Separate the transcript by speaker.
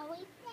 Speaker 1: going